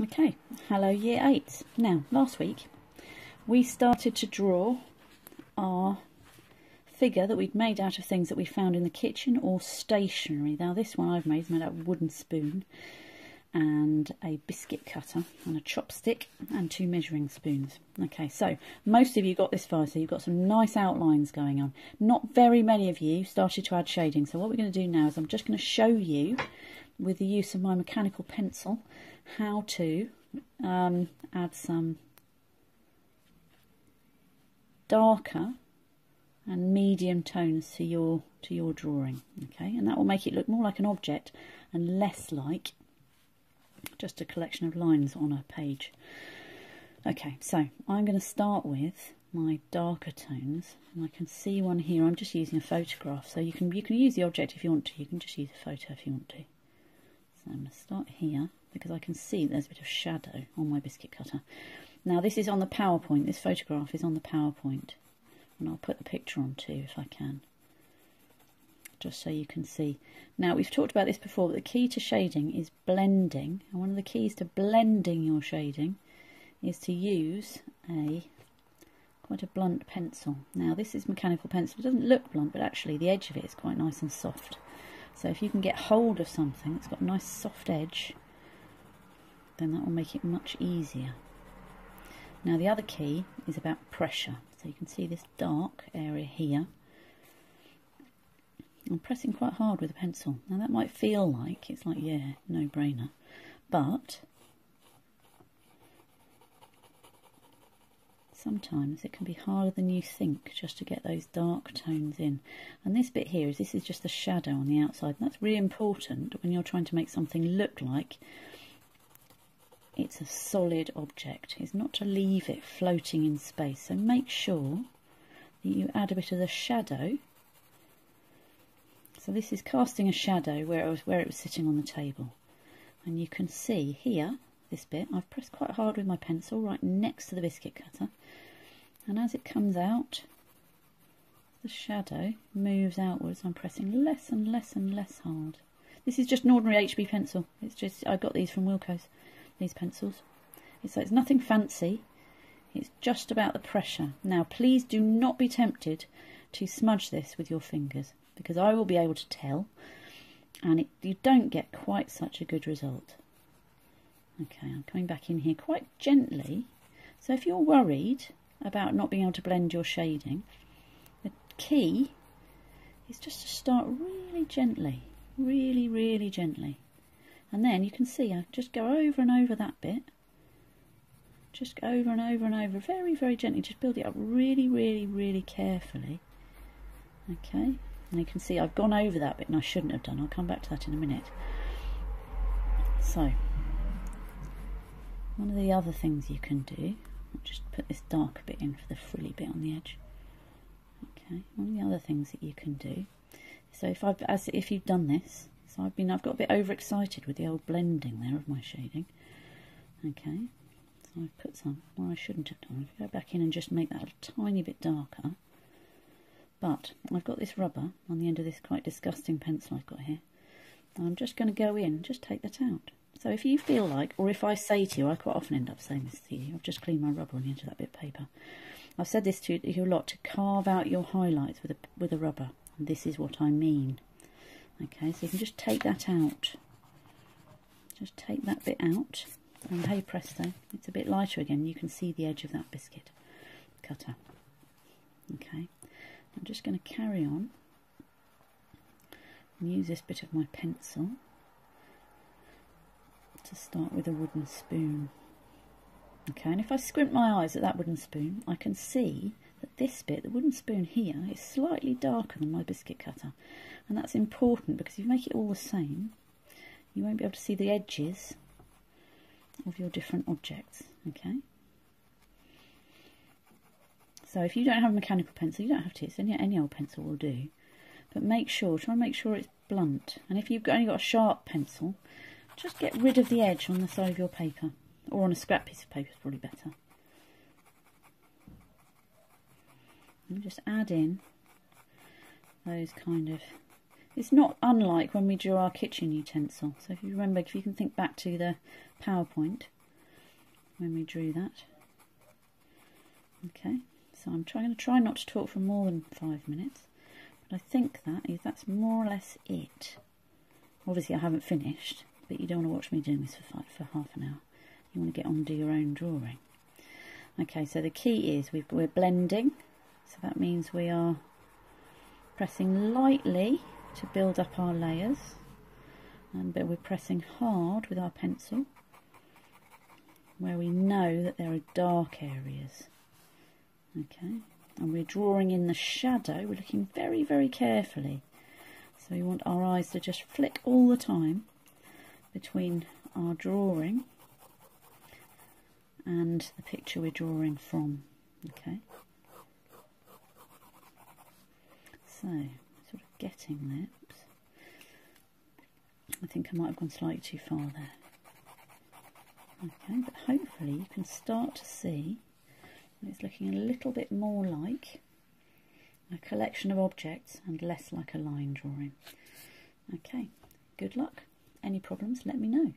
Okay, hello year 8. Now, last week we started to draw our figure that we'd made out of things that we found in the kitchen or stationery. Now this one I've made is made out of a wooden spoon and a biscuit cutter and a chopstick and two measuring spoons. Okay, so most of you got this far, so you've got some nice outlines going on. Not very many of you started to add shading, so what we're going to do now is I'm just going to show you with the use of my mechanical pencil how to um, add some darker and medium tones to your to your drawing okay? And that will make it look more like an object and less like just a collection of lines on a page. Okay so I'm going to start with my darker tones and I can see one here. I'm just using a photograph so you can you can use the object if you want to. You can just use a photo if you want to so I'm going to start here because I can see there's a bit of shadow on my biscuit cutter. Now this is on the PowerPoint, this photograph is on the PowerPoint and I'll put the picture on too if I can just so you can see. Now we've talked about this before but the key to shading is blending and one of the keys to blending your shading is to use a quite a blunt pencil. Now this is mechanical pencil, it doesn't look blunt but actually the edge of it is quite nice and soft. So if you can get hold of something that's got a nice soft edge, then that will make it much easier. Now the other key is about pressure. So you can see this dark area here. I'm pressing quite hard with a pencil. Now that might feel like it's like, yeah, no brainer. But sometimes it can be harder than you think just to get those dark tones in. And this bit here is this is just the shadow on the outside. And that's really important when you're trying to make something look like it's a solid object. is not to leave it floating in space. So make sure that you add a bit of the shadow. So this is casting a shadow where it was, where it was sitting on the table. And you can see here, this bit, I've pressed quite hard with my pencil right next to the biscuit cutter and as it comes out the shadow moves outwards. I'm pressing less and less and less hard. This is just an ordinary HB pencil. It's just I got these from Wilko's these pencils. It's, it's nothing fancy. It's just about the pressure. Now please do not be tempted to smudge this with your fingers because I will be able to tell and it, you don't get quite such a good result. Okay I'm coming back in here quite gently. So if you're worried about not being able to blend your shading. The key is just to start really gently, really, really gently. And then you can see I just go over and over that bit. Just go over and over and over, very, very gently. Just build it up really, really, really carefully. Okay, and you can see I've gone over that bit and I shouldn't have done. I'll come back to that in a minute. So, one of the other things you can do I'll just put this darker bit in for the frilly bit on the edge. Okay, one of the other things that you can do. So if I've as if you've done this, so I've been I've got a bit overexcited with the old blending there of my shading. Okay, so I've put some where I shouldn't have done. If I go back in and just make that a tiny bit darker. But I've got this rubber on the end of this quite disgusting pencil I've got here. I'm just going to go in, just take that out. So if you feel like, or if I say to you, I quite often end up saying this to you, I've just cleaned my rubber on the end of that bit of paper. I've said this to you a lot, to carve out your highlights with a, with a rubber. And this is what I mean. Okay, so you can just take that out. Just take that bit out. And hey presto, it's a bit lighter again. You can see the edge of that biscuit cutter. Okay, I'm just going to carry on and use this bit of my pencil to start with a wooden spoon. Okay, and if I squint my eyes at that wooden spoon, I can see that this bit, the wooden spoon here, is slightly darker than my biscuit cutter. And that's important because if you make it all the same, you won't be able to see the edges of your different objects. Okay. So if you don't have a mechanical pencil, you don't have to. It's any, any old pencil will do. But make sure, try and make sure it's blunt. And if you've only got a sharp pencil, just get rid of the edge on the side of your paper. Or on a scrap piece of paper is probably better. And just add in those kind of... It's not unlike when we drew our kitchen utensil. So if you remember, if you can think back to the PowerPoint, when we drew that. Okay, so I'm trying to try not to talk for more than five minutes, but I think that is that's more or less it. Obviously, I haven't finished, but you don't want to watch me doing this for for half an hour. You want to get on and do your own drawing. Okay, so the key is we we're blending, so that means we are pressing lightly to build up our layers, and but we're pressing hard with our pencil where we know that there are dark areas. Okay, and we're drawing in the shadow, we're looking very, very carefully. So we want our eyes to just flick all the time between our drawing and the picture we're drawing from. Okay, so sort of getting. Oops. I think I might have gone slightly too far there. Okay, but hopefully you can start to see it's looking a little bit more like a collection of objects and less like a line drawing. Okay, good luck. Any problems, let me know.